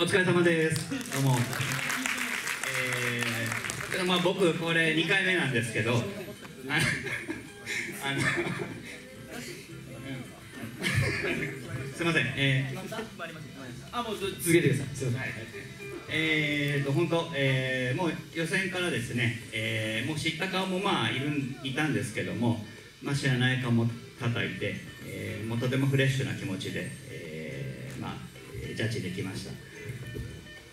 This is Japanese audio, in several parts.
お疲れ様です。どうも。えー、まあ僕これ2回目なんですけどあのあのすいません。えー、あもう続けてください。すいません、はいえーと本当、えー、もう予選からですね、えー、もう知った顔もまあいるいたんですけども、まあ、知らない顔も叩いて、えー、もうとてもフレッシュな気持ちで、えー、まあジャッジできました。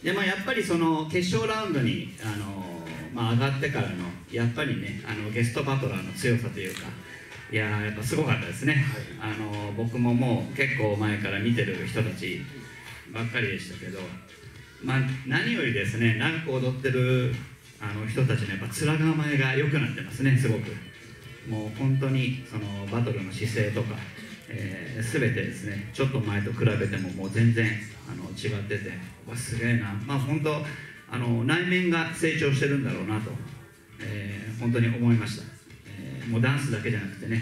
でまあやっぱりその決勝ラウンドにあの、まあ、上がってからのやっぱりねあのゲストバトラーの強さというかいややっぱすごかったですね、はい、あの僕ももう結構前から見てる人たちばっかりでしたけどまあ、何よりですね長く踊ってるあの人たちのやっぱ面構えが良くなってますねすごく。もう本当にそのバトルの姿勢とか、えー、全てですねちょっと前と比べてももう全然あの違っててわすげえな。まあ本当あの内面が成長してるんだろうなと、えー、本当に思いました、えー、もうダンスだけじゃなくてね、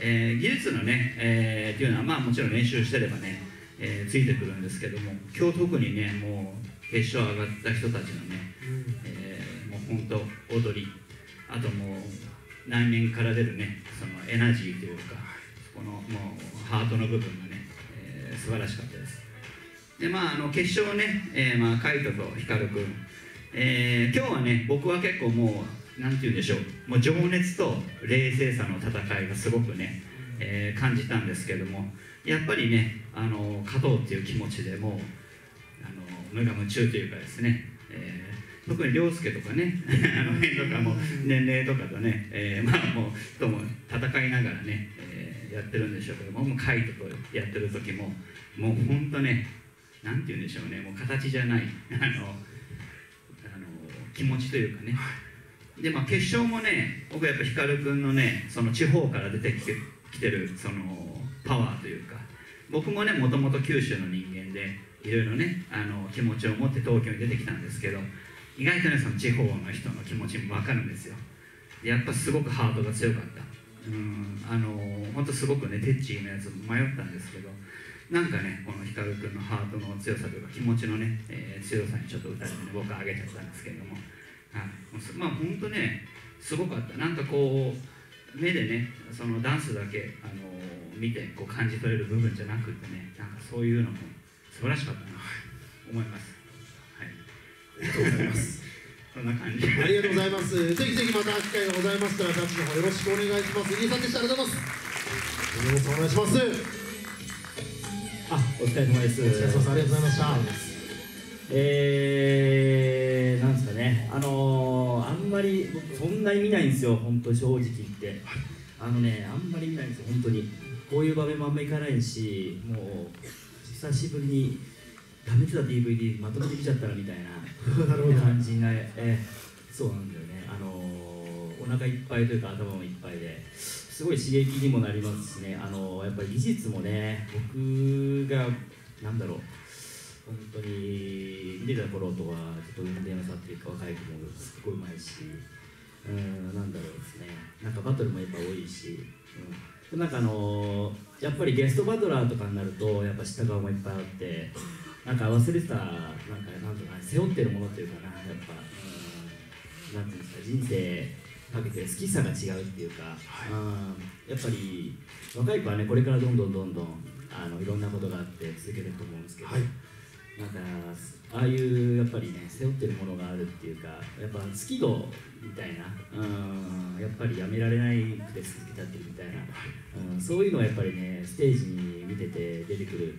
えー、技術のね、えー、っていうのはまあもちろん練習してればね、えー、ついてくるんですけども今日特にねもう決勝上がった人たちのね、うん、えー、もう本当踊りあともう内面から出るねそのエナジーというかこのもうハートの部分がね、えー、素晴らしかったですでまああの決勝ね、えー、まあカイトと光君、えー、今日はね僕は結構もうなんて言うんでしょう。もう情熱と冷静さの戦いがすごくね、えー、感じたんですけども。やっぱりねあの勝とうっていう気持ちでもう無我夢中というかですね、えー、特に涼介とかね あの辺とかも年齢とかとね、えー、まあもうとも戦いながらね、えー、やってるんでしょうけどももうカイトとやってる時ももう本当ねなんて言うんでしょうね。もう形じゃない。あの気持ちというかね。でまあ決勝もね僕やっぱ光君のねその地方から出てきてるそのパワーというか僕もねもともと九州の人間でいろいろねあの気持ちを持って東京に出てきたんですけど意外とねその地方の人の気持ちも分かるんですよ。やっぱすごくハートが強かった。うんあの本当すごくねテッチーなやつ迷ったんですけどなんかねこの光君のハートの強さというか気持ちのね、えー、強さにちょっと打たれてね僕は上げちゃったんですけれども、はい、まあ本当ねすごかったなんかこう目でねそのダンスだけあの見てこう感じ取れる部分じゃなくてねなんかそういうのも素晴らしかったなと思います。はい。ありがとうございます。そんな感じ。ありがとうございます。ぜひぜひまた機会がございましたら、ジャッジの方よろしくお願いします。入江さんでした。ありがとうございます。お願いします。あ、お疲れ様です。お疲れ様です。ありがとうございました。えー、なんですかね、あのー、あんまりそんなに見ないんですよ、本当正直言って。あのね、あんまり見ないんですよ、本当に。こういう場面もあんまりいかないし、もう。久しぶりにダメてた DVD まとめて見ちゃったらみたいな 感じが、えそうなんだよねあのー、お腹いっぱいというか頭もいっぱいですごい刺激にもなりますしね。あの、やっぱり技術もね僕がなんだろう。本当に見てた頃とはちょっと運転の差っていうか若い子もすっごいうまいしうんなんだろうですね。なんかバトルもやっぱ多いし、うん。なんかあのー、やっぱりゲストバトラーとかになるとやっぱ下側もいっぱいあってなんか忘れてたなんかなんとか背負ってるものっていうかなやっぱ、うん、なんていうんですか人生かけて好きさが違うっていうか、はい、うん、やっぱり若い子はねこれからどんどんどんどんあのいろんなことがあって続けると思うんですけど、はい、なんかああいうやっぱりね背負ってるものがあるっていうかやっぱ好き度みたいなうんやっぱりやめられないくて続けたってるみたいな、うん、そういうのはやっぱりねステージに見てて出てくる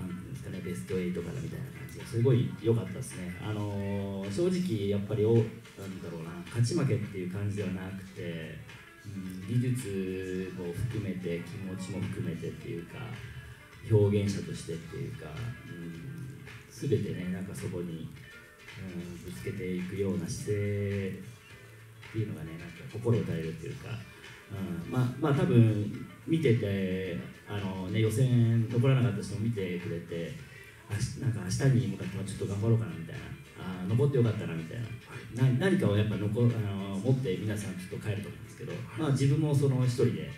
なん。ですかねベスト8からみたいな感じがすごい良かったですねあのー、正直やっぱりおなんだろうな勝ち負けっていう感じではなくて、うん、技術も含めて気持ちも含めてっていうか表現者としてっていうか、うん、全てねなんかそこにうん、ぶつけていくような姿勢っていうのがねなんか心を打たれるっていうか、うん、まあまあ多分見ててあの、ね、予選残らなかった人も見てくれてなんか明日に向かってちょっと頑張ろうかなみたいな。あ残ってよかったなみたいな。な何かをやっぱ残あの持って皆さんちょっと帰ると思うんですけど、まあ、自分もその一人で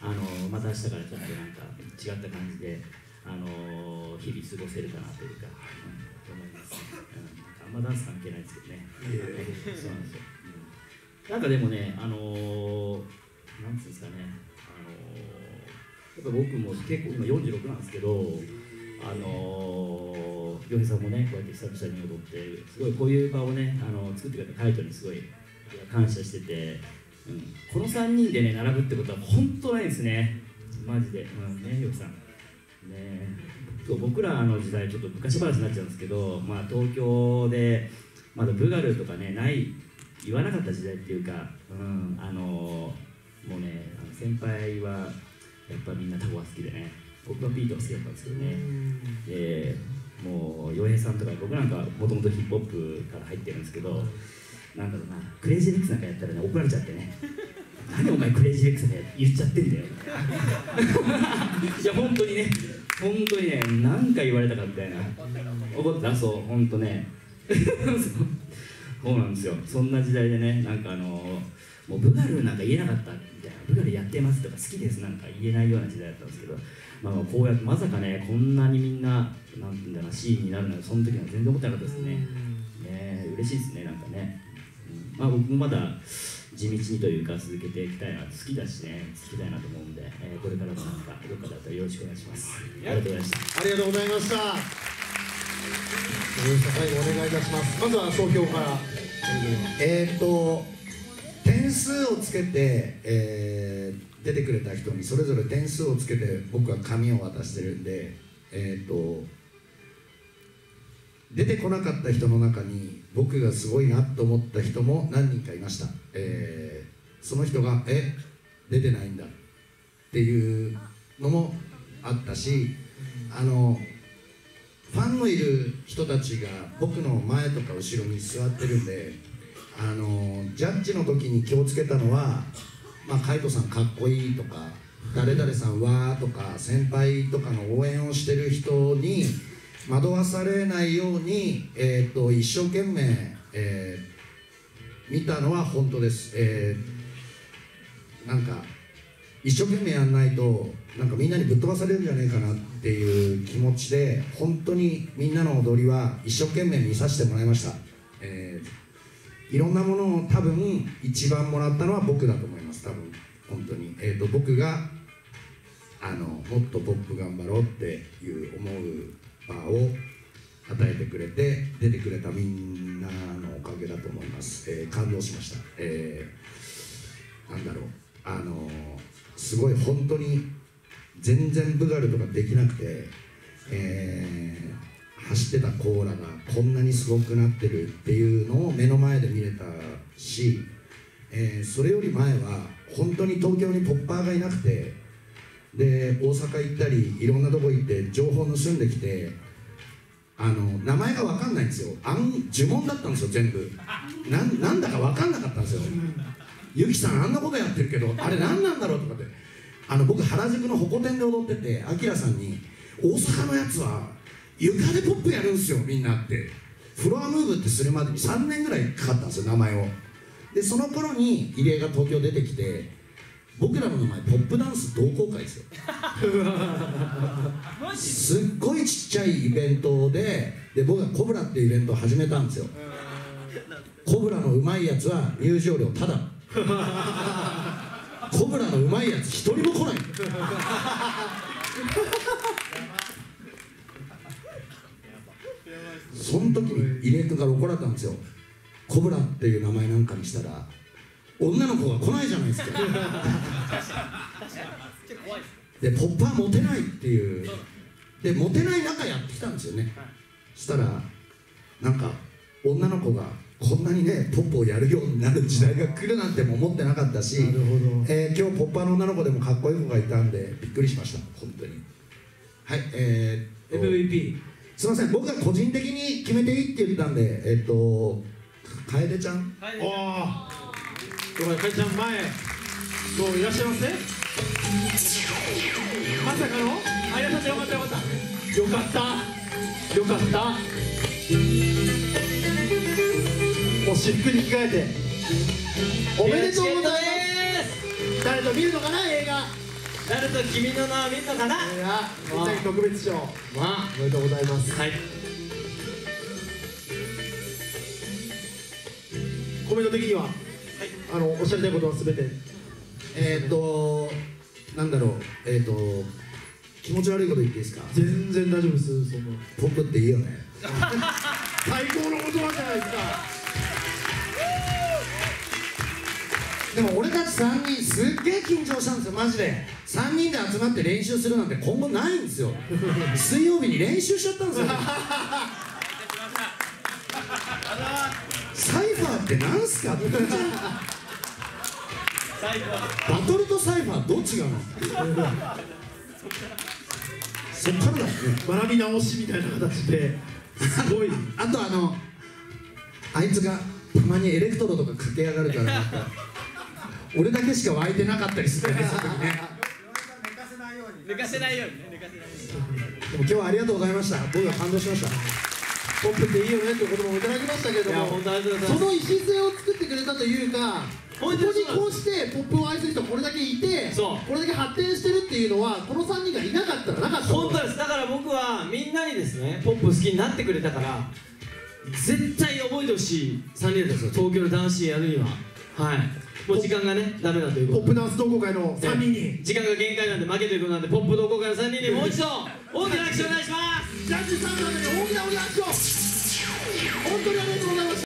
あのまた明日からちょっとなんか違った感じであの日々過ごせるかなというか。うん。あんまダンス関係ないですけどね。いえそうなんですよ、うん。なんかでもねあのーなんつうんですかねあのっぱ僕も結構今46なんですけどあのー、洋平さんもねこうやって久々に踊ってすごいこういう場をねあの作ってくれたカイトにすごい感謝してて、うん、この3人でね並ぶってことは本当ないですね。マジで、うん、ね洋平さん。ね。僕らの時代ちょっと昔話になっちゃうんですけど、まあ、東京でまだブガルとかねない言わなかった時代っていうか、うん、あのもうね先輩はやっぱみんなタコが好きでね。僕はピートが好きだったんですけどね。でもう洋平さんとか僕なんかもともとヒップホップから入ってるんですけどなんだろうな。 Crazy Legs なんかやったらね怒られちゃってね。何お前 Crazy Legs で言っちゃってんだよ。いや本当にね。本当にね何回言われたかみたいな。怒ったそう本当ね。そう。なんですよ。そんな時代でねなんかあのもうブガルなんか言えなかったみたいなブガルやってますとか好きですなんか言えないような時代だったんですけど、まあ、まあこうやってまさかねこんなにみんななんていうんだろうなシーンになるなんてその時は全然思ってなかったですね。ね嬉しいですねなんかね、うん。まあ僕もまだ地道にというか続けていきたいな好きだしね続きたいなと思うんで、えーこれからもなんかどっかだったらよろしくお願いします。ありがとうございました。ありがとうございました。最後お願いいたします。まずは総評から。えー、と点数をつけて、えー出てくれた人にそれぞれ点数をつけて僕は紙を渡してるんで、えー、と出てこなかった人の中に僕がすごいなと思った人も何人かいました、えーその人が「え出てないんだ」っていうのもあったしあのファンのいる人たちが僕の前とか後ろに座ってるんであのジャッジの時に気をつけたのは「まあ、カイトさんかっこいい」とか「誰々さんわー」とか先輩とかの応援をしてる人に惑わされないように、えー、と一生懸命、えー見たのは本当です、えーなんか一生懸命やんないとなんかみんなにぶっ飛ばされるんじゃねえかなっていう気持ちで本当にみんなの踊りは一生懸命見させてもらいました、えーいろんなものを多分一番もらったのは僕だと思います。多分。本当に、えー、と僕があのもっとポップ頑張ろうっていう思う場を与えてくれて出てくれたみんなのおかげだと思います、えー感動しました、えーなんだろう。あのすごい本当に全然ブガルとかできなくて、えー走ってたコーラがこんなにすごくなってるっていうのを目の前で見れたし、えーそれより前は本当に東京にポッパーがいなくてで大阪行ったりいろんなとこ行って情報盗んできてあの名前が分かんないんですよ。あん呪文だったんですよ全部。なんだか分かんなかったんですよ。ゆきさんあんなことやってるけどあれ何なんだろうとかって。あの僕原宿のホコ天で踊っててアキラさんに「大阪のやつは床でポップやるんすよみんな」って。フロアムーブってするまでに3年ぐらいかかったんですよ名前を。でその頃に入江が東京出てきて僕らの名前ポップダンス同好会ですよ。すっごいちっちゃいイベントでで僕がコブラっていうイベントを始めたんですよ。コブラのうまいやつは入場料ただコブラのうまいやつ一人も来ないその時に入江君から怒られたんですよ。コブラっていう名前なんかにしたら女の子が来ないじゃないですか。でポッパーモテないっていう。でモテない中やってきたんですよね。そしたらなんか女の子がこんなにねポップをやるようになる時代が来るなんても思ってなかったしえー今日ポッパーの女の子でもかっこいい子がいたんでびっくりしました。本当に。はいえー MVP すいません僕が個人的に決めていいって言ったんでえーっと楓ちゃん？おおどうかかいちゃん前。どういらっしゃいませ？まさかの？あいらっしゃってよかったよかった。よかった。よかった。もう私服に着替えて。おめでとうございます。誰と見るのかな映画誰と君の名は見るのかな？みんなに特別賞。まあおめでとうございます。はい。メント的には、あのおっしゃりたいことはすべて？えーっとなんだろう。えーっと気持ち悪いこと言っていいですか？全然大丈夫ですそんなポップっていいよね。最高の言葉じゃないですかでも俺たち3人すっげえ緊張したんですよ。マジで。3人で集まって練習するなんて今後ないんですよ。水曜日に練習しちゃったんですよ。サイファーってなんすかってバトルとサイファーどっちがの？そっからだ。よね学び直しみたいな形で。すごい。あとあのあいつがたまにエレクトロとか駆け上がるからなんか俺だけしか湧いてなかったりするんだよねその時ね。寝かせないように。ね寝かせないように。でも今日はありがとうございました。僕は感動しました。ポップっていいよねっていう言葉もいただきましたけれども。その礎を作ってくれたというかここにこうしてポップを愛する人がこれだけいてそう。これだけ発展してるっていうのはこの3人がいなかったらなかった本当です。だから僕はみんなにですねポップ好きになってくれたから絶対覚えてほしい3人ですよ。東京の男子やるには。はいもう時間がねダメだということで。ポップダンス同好会の3人に。時間が限界なんで負けていくことなんでポップ同好会の3人にもう一度大きな拍手お願いします。ジャッジさんの中に大きなお拍手を。本当にありがとうございました